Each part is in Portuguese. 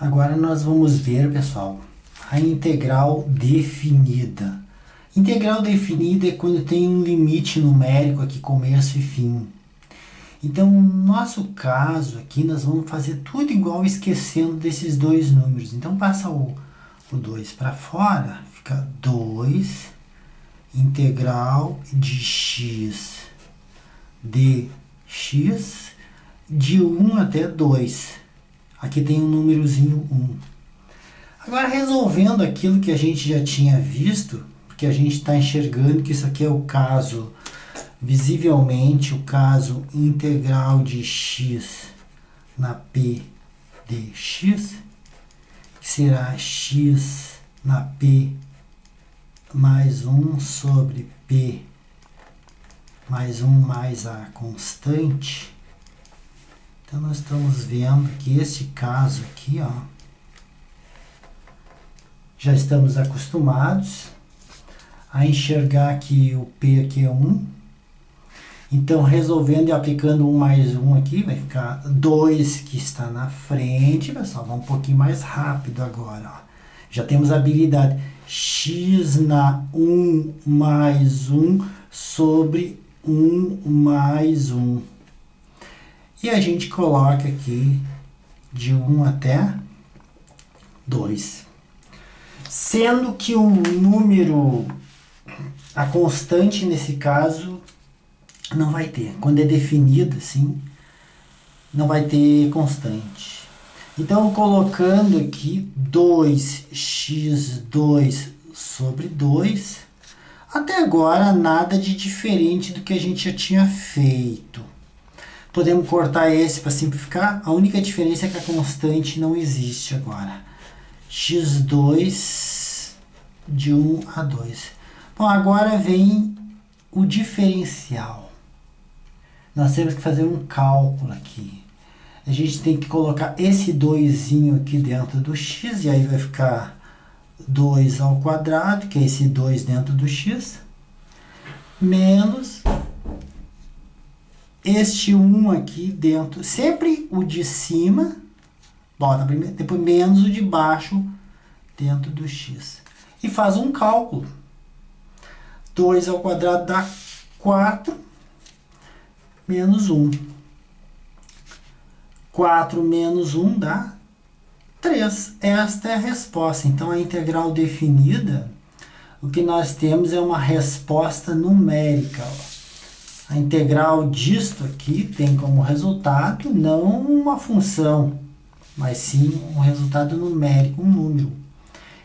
Agora nós vamos ver, pessoal, a integral definida. Integral definida é quando tem um limite numérico aqui, começo e fim. Então, no nosso caso aqui, nós vamos fazer tudo igual, esquecendo desses dois números. Então, passa o, o 2 para fora, fica 2 integral de x de x de 1 até 2. Aqui tem um númerozinho 1. Agora, resolvendo aquilo que a gente já tinha visto, porque a gente está enxergando que isso aqui é o caso, visivelmente, o caso integral de x na p de x, que será x na p mais 1 sobre p mais 1 mais a constante, então, nós estamos vendo que esse caso aqui, ó, já estamos acostumados a enxergar que o P aqui é 1. Então, resolvendo e aplicando 1 mais 1 aqui, vai ficar 2 que está na frente. Pessoal, vamos um pouquinho mais rápido agora. Ó. Já temos a habilidade x na 1 mais 1 sobre 1 mais 1. E a gente coloca aqui de 1 até 2. Sendo que o número, a constante nesse caso, não vai ter. Quando é definida assim, não vai ter constante. Então, colocando aqui 2x2 sobre 2, até agora nada de diferente do que a gente já tinha feito. Podemos cortar esse para simplificar. A única diferença é que a constante não existe agora. x2 de 1 a 2. Bom, agora vem o diferencial. Nós temos que fazer um cálculo aqui. A gente tem que colocar esse 2 aqui dentro do x, e aí vai ficar 2 ao quadrado, que é esse 2 dentro do x, menos este 1 aqui dentro, sempre o de cima, bota primeiro, depois menos o de baixo dentro do x. E faz um cálculo. 2 ao quadrado dá 4, menos 1. 4 menos 1 dá 3. Esta é a resposta. Então, a integral definida, o que nós temos é uma resposta numérica. A integral disto aqui tem como resultado não uma função, mas sim um resultado numérico, um número.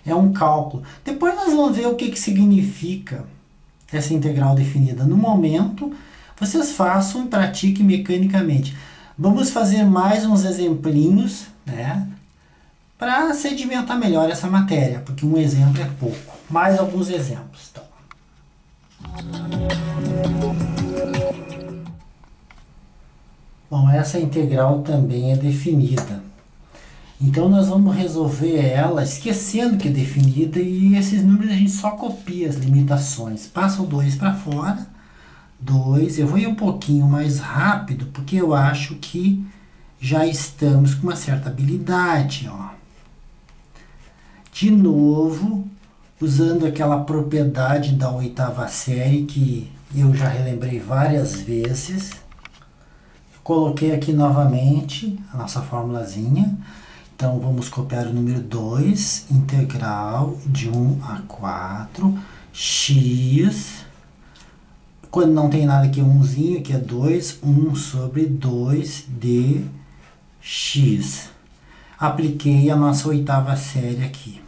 É um cálculo. Depois nós vamos ver o que, que significa essa integral definida. No momento, vocês façam e pratiquem mecanicamente. Vamos fazer mais uns exemplinhos, né? Para sedimentar melhor essa matéria, porque um exemplo é pouco. Mais alguns exemplos. Então. Bom, essa integral também é definida. Então nós vamos resolver ela esquecendo que é definida e esses números a gente só copia as limitações. Passa o 2 para fora. 2, eu vou ir um pouquinho mais rápido porque eu acho que já estamos com uma certa habilidade. Ó. De novo, usando aquela propriedade da oitava série que eu já relembrei várias vezes Coloquei aqui novamente a nossa formulazinha. Então, vamos copiar o número 2, integral de 1 a 4, x, quando não tem nada aqui, umzinho, aqui é 2, 1 sobre 2 de x. Apliquei a nossa oitava série aqui.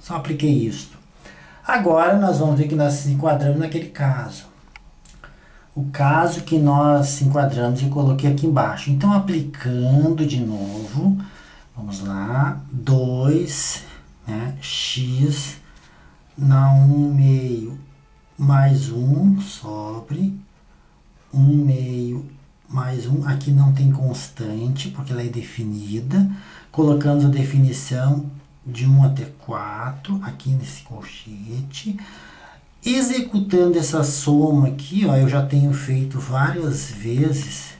Só apliquei isso. Agora, nós vamos ver que nós nos enquadramos naquele caso o caso que nós enquadramos e coloquei aqui embaixo. Então, aplicando de novo, vamos lá, 2, né, x na 1 meio mais 1 sobre 1 meio mais 1. Aqui não tem constante, porque ela é definida. Colocamos a definição de 1 até 4, aqui nesse colchete. Executando essa soma aqui, ó, eu já tenho feito várias vezes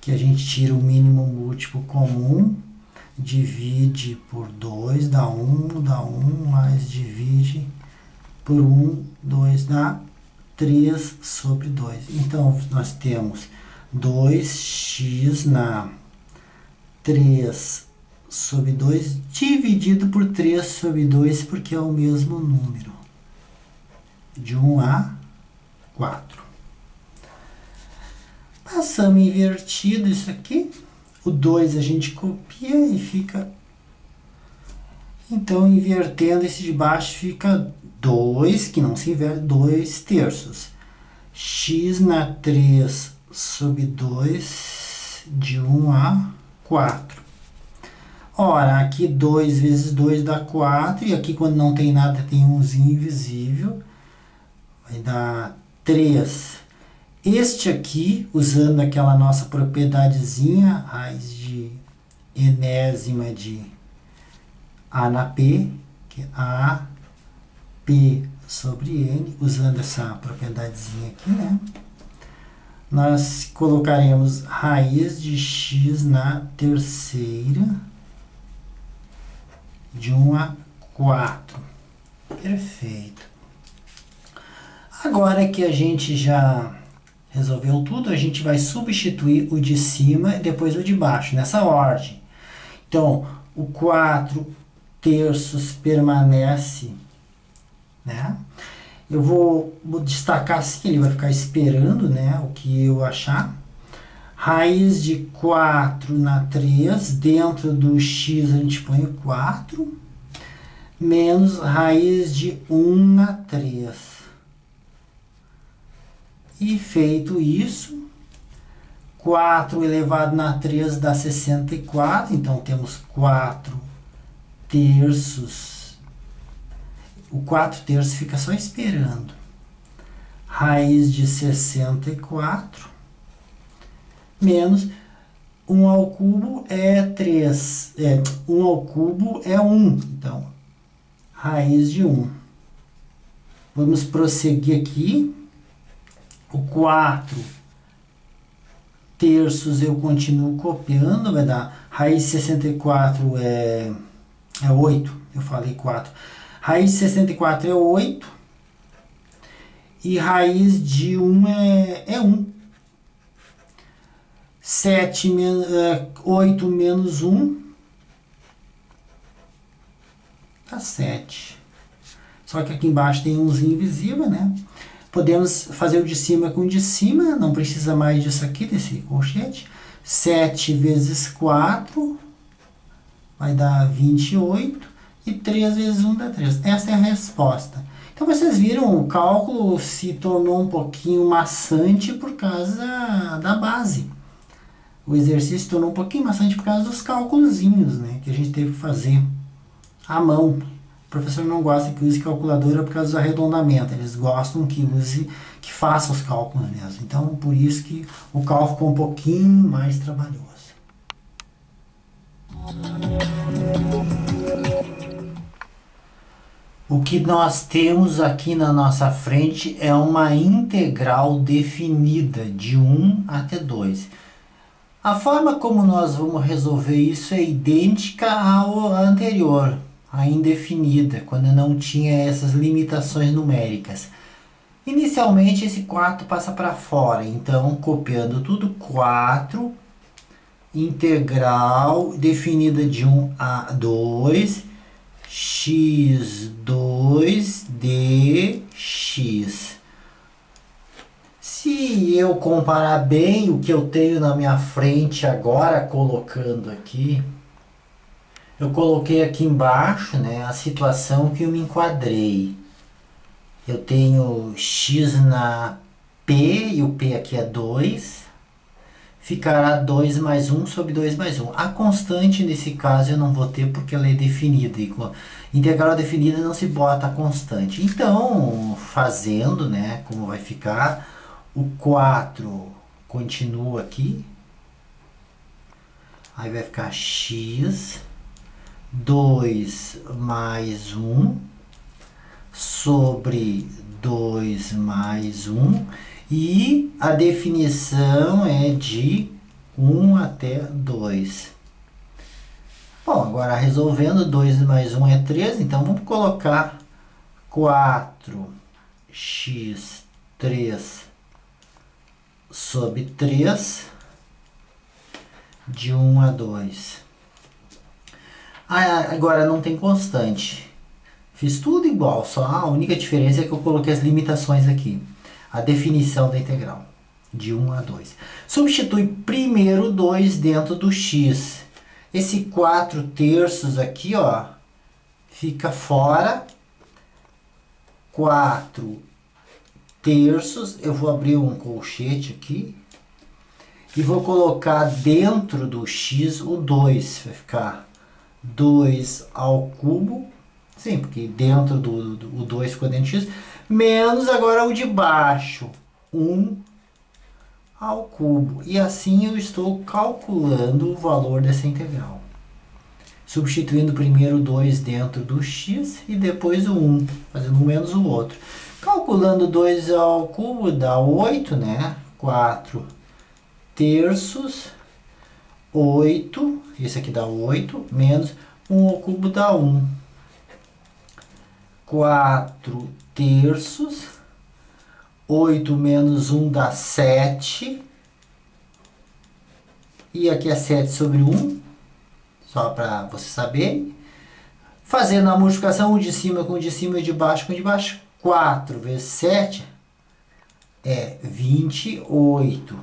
que a gente tira o mínimo múltiplo comum, divide por 2, dá 1, dá 1, mais divide por 1, 2, dá 3 sobre 2. Então, nós temos 2x na 3 sobre 2 dividido por 3 sobre 2, porque é o mesmo número. De 1 a 4. Passamos invertido isso aqui. O 2 a gente copia e fica... Então, invertendo esse de baixo, fica 2, que não se inverte, 2 terços. x na 3 sobre 2 de 1 a 4. Ora, aqui 2 vezes 2 dá 4, e aqui quando não tem nada tem umzinho invisível, vai dar 3. Este aqui, usando aquela nossa propriedadezinha, raiz de enésima de A na P, que é A, P sobre N, usando essa propriedadezinha aqui, né? Nós colocaremos raiz de x na terceira de 1 a 4. Perfeito. Agora que a gente já resolveu tudo, a gente vai substituir o de cima e depois o de baixo, nessa ordem. Então, o 4 terços permanece, né? Eu vou, vou destacar assim, ele vai ficar esperando, né, o que eu achar raiz de 4 na 3, dentro do x a gente põe 4, menos raiz de 1 na 3. E feito isso, 4 elevado na 3 dá 64, então temos 4 terços. O 4 terços fica só esperando. Raiz de 64 menos 1 ao cubo é 3. É, 1 ao cubo é 1. Então, raiz de 1. Vamos prosseguir aqui. O 4 terços eu continuo copiando, vai dar raiz de 64 é, é 8. Eu falei 4. Raiz de 64 é 8. E raiz de 1 é, é 1. 7 men 8 menos 1 dá 7. Só que aqui embaixo tem umzinho invisível, né? Podemos fazer o de cima com o de cima, não precisa mais disso aqui, desse colchete. 7 vezes 4 vai dar 28 e 3 vezes 1 dá 3. Essa é a resposta. Então vocês viram, o cálculo se tornou um pouquinho maçante por causa da base o exercício tornou um pouquinho maçante por causa dos cálculos né, que a gente teve que fazer à mão. O professor não gosta que use calculadora por causa do arredondamento, eles gostam que use, que faça os cálculos mesmo. Então, por isso que o cálculo ficou um pouquinho mais trabalhoso. O que nós temos aqui na nossa frente é uma integral definida de 1 até 2. A forma como nós vamos resolver isso é idêntica ao anterior, a indefinida, quando não tinha essas limitações numéricas. Inicialmente esse 4 passa para fora, então copiando tudo, 4 integral definida de 1 a 2 x2 dx. Se eu comparar bem o que eu tenho na minha frente agora, colocando aqui, eu coloquei aqui embaixo né, a situação que eu me enquadrei. Eu tenho x na P, e o P aqui é 2, ficará 2 mais 1 sobre 2 mais 1. A constante, nesse caso, eu não vou ter porque ela é definida. Integral definida não se bota a constante. Então, fazendo, né, como vai ficar o 4 continua aqui. Aí vai ficar x 2 mais 1 sobre 2 mais 1 e a definição é de 1 até 2. Bom, agora resolvendo, 2 mais 1 é 3, então vamos colocar 4x3 sobre 3 de 1 a 2. Ah, agora não tem constante. Fiz tudo igual, só a única diferença é que eu coloquei as limitações aqui. A definição da integral, de 1 a 2. Substitui primeiro 2 dentro do x. Esse 4 terços aqui, ó, fica fora. 4 terços, eu vou abrir um colchete aqui. E vou colocar dentro do x o 2, vai ficar 2 ao cubo, sim, porque dentro do, do o 2 ficou dentro de x, menos agora o de baixo, 1 ao cubo. E assim eu estou calculando o valor dessa integral. Substituindo primeiro o 2 dentro do x e depois o 1, fazendo um menos o outro. Calculando 2 ao cubo dá 8, né? 4 terços 8, esse aqui dá 8, menos 1 ao cubo dá 1. 4 terços, 8 menos 1 dá 7. E aqui é 7 sobre 1, só para você saber. Fazendo a multiplicação, o de cima com o de cima e de baixo com o de baixo. 4 vezes 7 é 28.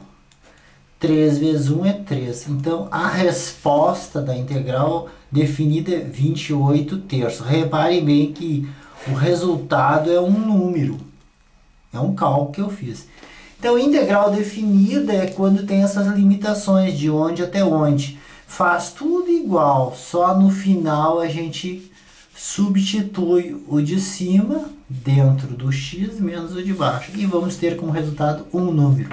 3 vezes 1 é 3. Então, a resposta da integral definida é 28 terços. Reparem bem que o resultado é um número. É um cálculo que eu fiz. Então, integral definida é quando tem essas limitações de onde até onde. Faz tudo igual, só no final a gente substitui o de cima dentro do x menos o de baixo. E vamos ter como resultado um número.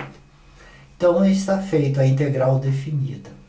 Então está feita a integral definida.